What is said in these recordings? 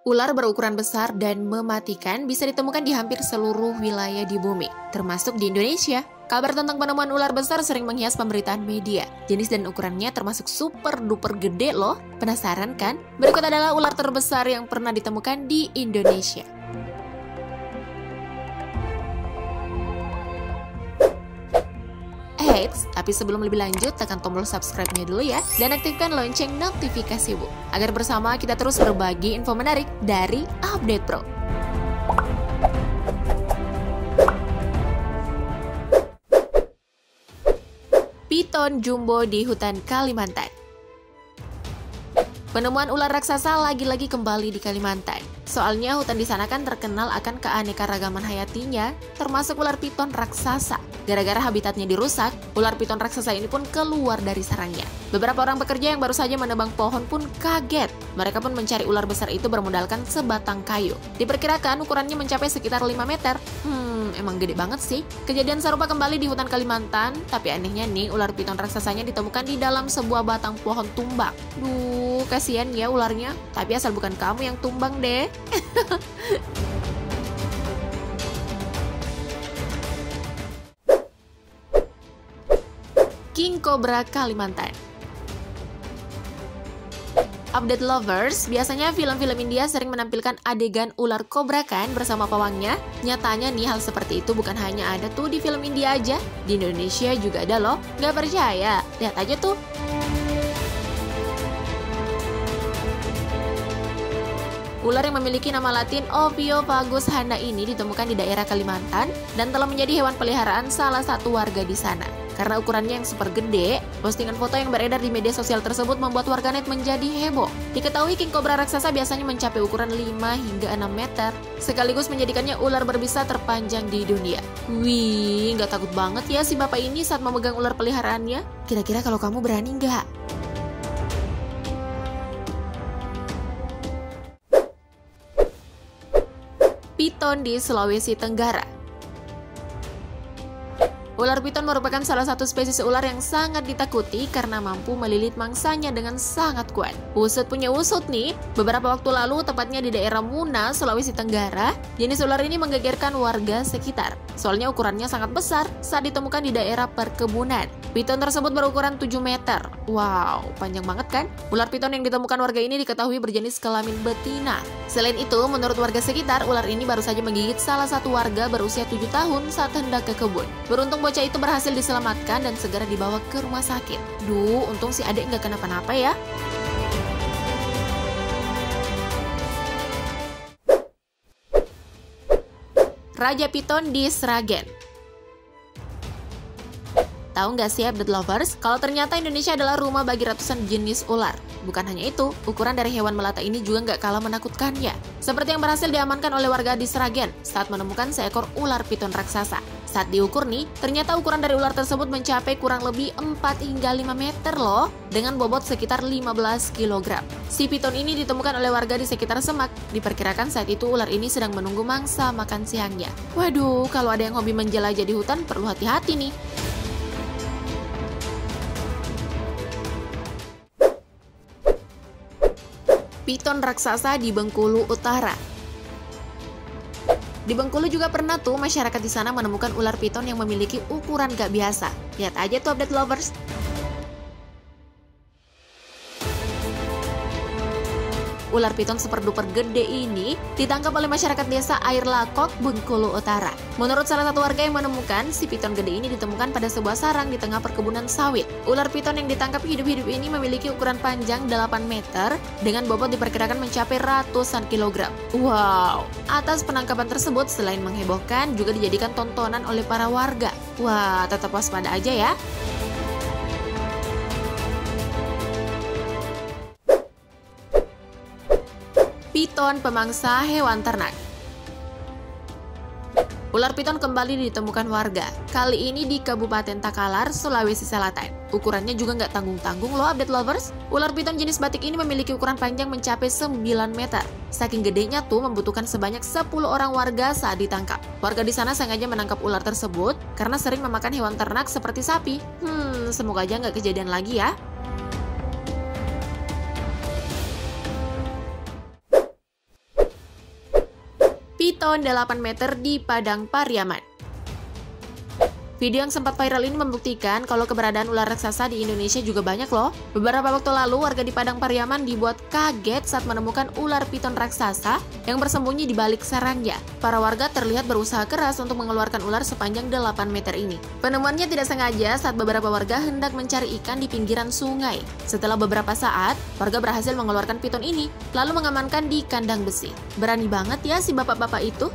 Ular berukuran besar dan mematikan bisa ditemukan di hampir seluruh wilayah di bumi, termasuk di Indonesia. Kabar tentang penemuan ular besar sering menghias pemberitaan media. Jenis dan ukurannya termasuk super duper gede loh. Penasaran kan? Berikut adalah ular terbesar yang pernah ditemukan di Indonesia. Eits, tapi sebelum lebih lanjut, tekan tombol subscribe-nya dulu ya, dan aktifkan lonceng notifikasi Bu, agar bersama kita terus berbagi info menarik dari Update Pro. piton jumbo di hutan Kalimantan. Penemuan ular raksasa lagi-lagi kembali di Kalimantan. Soalnya hutan di sana kan terkenal akan keanekaragaman hayatinya, termasuk ular piton raksasa. Gara-gara habitatnya dirusak, ular piton raksasa ini pun keluar dari sarangnya. Beberapa orang pekerja yang baru saja menebang pohon pun kaget. Mereka pun mencari ular besar itu bermodalkan sebatang kayu. Diperkirakan ukurannya mencapai sekitar 5 meter. Hmm, emang gede banget sih. Kejadian serupa kembali di hutan Kalimantan, tapi anehnya nih ular piton raksasanya ditemukan di dalam sebuah batang pohon tumbang. Duh, kasihan ya ularnya. Tapi asal bukan kamu yang tumbang deh. King Cobra Kalimantan Update lovers, biasanya film-film India sering menampilkan adegan ular kobra kan bersama pawangnya. Nyatanya nih hal seperti itu bukan hanya ada tuh di film India aja, di Indonesia juga ada loh. Gak percaya? Lihat aja tuh. Ular yang memiliki nama latin Ophiopagus hana ini ditemukan di daerah Kalimantan dan telah menjadi hewan peliharaan salah satu warga di sana. Karena ukurannya yang super gede, postingan foto yang beredar di media sosial tersebut membuat warganet menjadi heboh. Diketahui king cobra raksasa biasanya mencapai ukuran 5 hingga 6 meter, sekaligus menjadikannya ular berbisa terpanjang di dunia. Wih, nggak takut banget ya si bapak ini saat memegang ular peliharaannya? Kira-kira kalau kamu berani nggak? Piton di Sulawesi Tenggara Ular piton merupakan salah satu spesies ular yang sangat ditakuti karena mampu melilit mangsanya dengan sangat kuat. Usut punya usut nih, beberapa waktu lalu tepatnya di daerah Muna, Sulawesi Tenggara, jenis ular ini menggegerkan warga sekitar. Soalnya ukurannya sangat besar saat ditemukan di daerah perkebunan. Piton tersebut berukuran 7 meter. Wow, panjang banget kan? Ular piton yang ditemukan warga ini diketahui berjenis kelamin betina. Selain itu, menurut warga sekitar, ular ini baru saja menggigit salah satu warga berusia 7 tahun saat hendak ke kebun. Beruntung bocah itu berhasil diselamatkan dan segera dibawa ke rumah sakit. Duh, untung si adik nggak kenapa-napa ya. Raja Piton di Sragen Tahu nggak sih update lovers, kalau ternyata Indonesia adalah rumah bagi ratusan jenis ular. Bukan hanya itu, ukuran dari hewan melata ini juga nggak kalah menakutkannya. Seperti yang berhasil diamankan oleh warga di Sragen saat menemukan seekor ular piton raksasa. Saat diukur nih, ternyata ukuran dari ular tersebut mencapai kurang lebih 4 hingga 5 meter loh, dengan bobot sekitar 15 kg. Si piton ini ditemukan oleh warga di sekitar Semak. Diperkirakan saat itu ular ini sedang menunggu mangsa makan siangnya. Waduh, kalau ada yang hobi menjelajah di hutan perlu hati-hati nih. piton raksasa di Bengkulu Utara. Di Bengkulu juga pernah tuh masyarakat di sana menemukan ular piton yang memiliki ukuran gak biasa. Lihat aja tuh update lovers. Ular piton super duper gede ini ditangkap oleh masyarakat desa Air Lakok, Bengkulu Utara. Menurut salah satu warga yang menemukan, si piton gede ini ditemukan pada sebuah sarang di tengah perkebunan sawit. Ular piton yang ditangkap hidup-hidup ini memiliki ukuran panjang 8 meter dengan bobot diperkirakan mencapai ratusan kilogram. Wow, atas penangkapan tersebut selain menghebohkan juga dijadikan tontonan oleh para warga. Wah, tetap waspada aja ya. Piton pemangsa hewan ternak. Ular piton kembali ditemukan warga, kali ini di Kabupaten Takalar, Sulawesi Selatan. Ukurannya juga nggak tanggung-tanggung loh update lovers. Ular piton jenis batik ini memiliki ukuran panjang mencapai 9 meter. Saking gedenya tuh membutuhkan sebanyak 10 orang warga saat ditangkap. Warga di sana sengaja menangkap ular tersebut karena sering memakan hewan ternak seperti sapi. Hmm, semoga aja nggak kejadian lagi ya. Piton 8 meter di Padang Pariaman. Video yang sempat viral ini membuktikan kalau keberadaan ular raksasa di Indonesia juga banyak loh. Beberapa waktu lalu, warga di Padang Pariaman dibuat kaget saat menemukan ular piton raksasa yang bersembunyi di balik sarangnya. Para warga terlihat berusaha keras untuk mengeluarkan ular sepanjang 8 meter ini. Penemuannya tidak sengaja saat beberapa warga hendak mencari ikan di pinggiran sungai. Setelah beberapa saat, warga berhasil mengeluarkan piton ini, lalu mengamankan di kandang besi. Berani banget ya si bapak-bapak itu.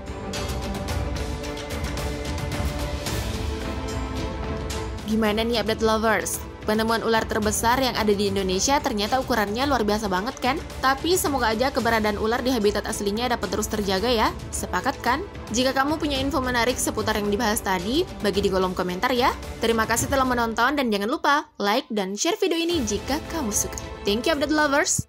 Gimana nih update lovers? Penemuan ular terbesar yang ada di Indonesia ternyata ukurannya luar biasa banget kan? Tapi semoga aja keberadaan ular di habitat aslinya dapat terus terjaga ya. Sepakat kan? Jika kamu punya info menarik seputar yang dibahas tadi, bagi di kolom komentar ya. Terima kasih telah menonton dan jangan lupa like dan share video ini jika kamu suka. Thank you update lovers!